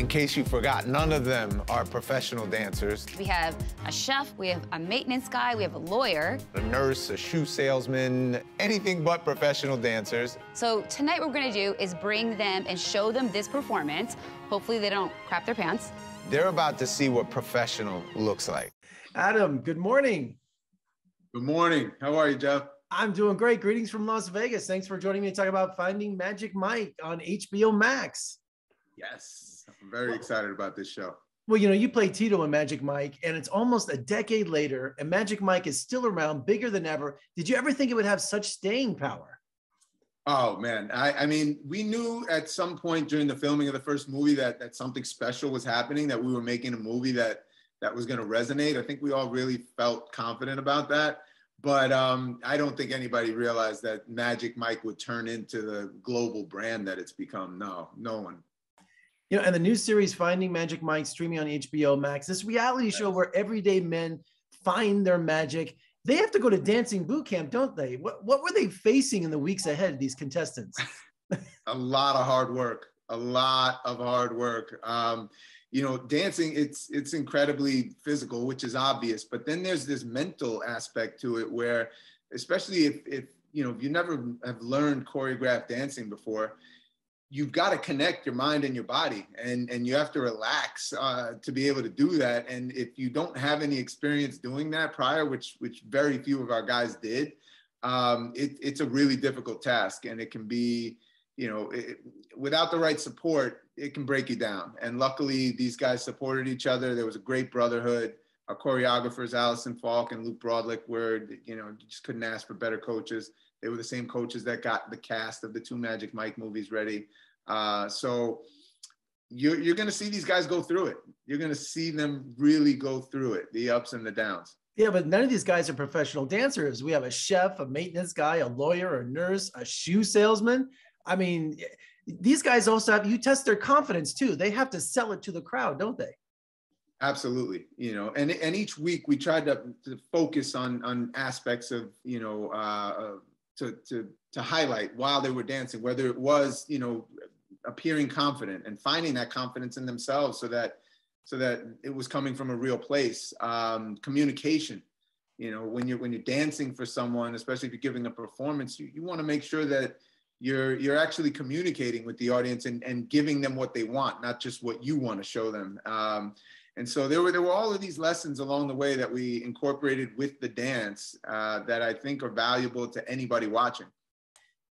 In case you forgot, none of them are professional dancers. We have a chef, we have a maintenance guy, we have a lawyer, a nurse, a shoe salesman, anything but professional dancers. So tonight what we're gonna do is bring them and show them this performance. Hopefully they don't crap their pants. They're about to see what professional looks like. Adam, good morning. Good morning. How are you, Jeff? I'm doing great. Greetings from Las Vegas. Thanks for joining me to talk about Finding Magic Mike on HBO Max. Yes, I'm very excited about this show. Well, you know, you play Tito in Magic Mike, and it's almost a decade later, and Magic Mike is still around, bigger than ever. Did you ever think it would have such staying power? Oh man, I, I mean, we knew at some point during the filming of the first movie that that something special was happening, that we were making a movie that that was going to resonate. I think we all really felt confident about that. But um, I don't think anybody realized that Magic Mike would turn into the global brand that it's become. No, no one. You know, and the new series Finding Magic Mike streaming on HBO Max, this reality show where everyday men find their magic. They have to go to dancing boot camp, don't they? What what were they facing in the weeks ahead, these contestants? a lot of hard work, a lot of hard work. Um, you know, dancing it's it's incredibly physical, which is obvious, but then there's this mental aspect to it where, especially if if you know if you never have learned choreographed dancing before, you've got to connect your mind and your body and and you have to relax uh, to be able to do that. And if you don't have any experience doing that prior which which very few of our guys did um, it, it's a really difficult task and it can be you know it, without the right support it can break you down. And luckily these guys supported each other. There was a great brotherhood. Our choreographers Alison Faulk and luke broadlick were you know just couldn't ask for better coaches they were the same coaches that got the cast of the two Magic Mike movies ready. Uh, so you're, you're going to see these guys go through it. You're going to see them really go through it, the ups and the downs. Yeah, but none of these guys are professional dancers. We have a chef, a maintenance guy, a lawyer, a nurse, a shoe salesman. I mean, these guys also have you test their confidence too. They have to sell it to the crowd, don't they? Absolutely, you know, and and each week we tried to, to focus on on aspects of you know uh, to, to, to highlight while they were dancing, whether it was, you know, appearing confident and finding that confidence in themselves so that, so that it was coming from a real place. Um, communication, you know, when you're, when you're dancing for someone, especially if you're giving a performance, you, you want to make sure that you're, you're actually communicating with the audience and, and giving them what they want, not just what you want to show them. Um, and so there were there were all of these lessons along the way that we incorporated with the dance uh, that I think are valuable to anybody watching.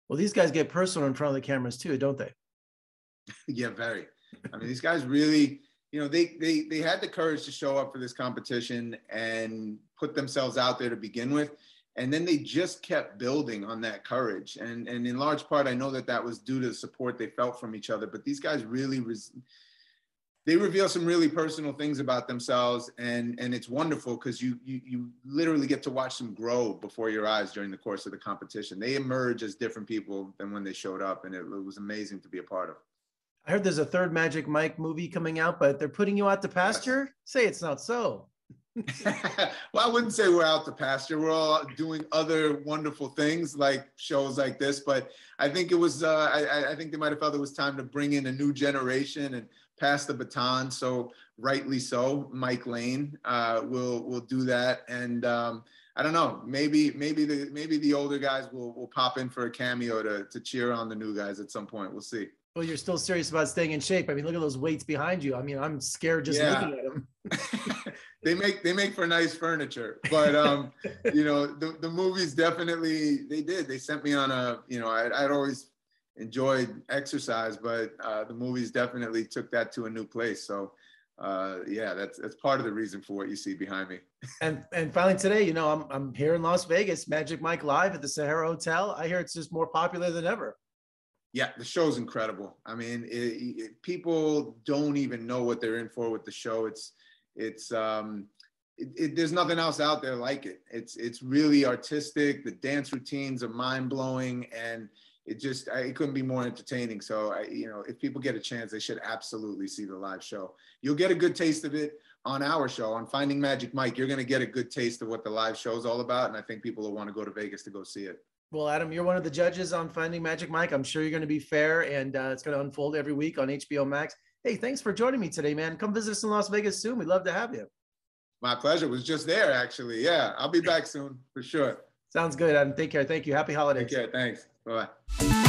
Well, these guys get personal in front of the cameras too, don't they? yeah, very. I mean, these guys really, you know, they they they had the courage to show up for this competition and put themselves out there to begin with, and then they just kept building on that courage. And and in large part, I know that that was due to the support they felt from each other. But these guys really res- they reveal some really personal things about themselves and and it's wonderful because you, you you literally get to watch them grow before your eyes during the course of the competition. They emerge as different people than when they showed up and it, it was amazing to be a part of. I heard there's a third magic mike movie coming out but they're putting you out to pasture? Yes. say it's not so. Well i wouldn't say we're out to pasture. We're all doing other wonderful things like shows like this but i think it was uh, I, I think they might have felt it was time to bring in a new generation and pass the baton. So rightly so, Mike Lane uh, will will do that. And um, I don't know, maybe maybe the maybe the older guys will will pop in for a cameo to to cheer on the new guys at some point. We'll see. Well, you're still serious about staying in shape. I mean, look at those weights behind you. I mean, I'm scared just yeah. looking at them. they make they make for nice furniture, but um, you know, the the movies definitely they did. They sent me on a you know I, I'd always enjoyed exercise, but uh, the movies definitely took that to a new place. So uh, yeah, that's that's part of the reason for what you see behind me. and and finally today, you know, I'm I'm here in Las Vegas, Magic Mike live at the Sahara Hotel. I hear it's just more popular than ever. Yeah, the show's incredible. I mean, it, it, people don't even know what they're in for with the show. It's it's um, it, there's nothing else out there like it. It's it's really artistic. The dance routines are mind blowing, and it just I, it couldn't be more entertaining. So I, you know, if people get a chance, they should absolutely see the live show. You'll get a good taste of it on our show on Finding Magic Mike. You're going to get a good taste of what the live show is all about, and I think people will want to go to Vegas to go see it. Well, Adam, you're one of the judges on Finding Magic Mike. I'm sure you're going to be fair, and uh, it's going to unfold every week on HBO Max. Hey, thanks for joining me today, man. Come visit us in Las Vegas soon. We'd love to have you. My pleasure. Was just there actually. Yeah, I'll be back soon for sure. Sounds good, Adam. Take care. Thank you. Happy holidays. Take care. Thanks. Bye bye.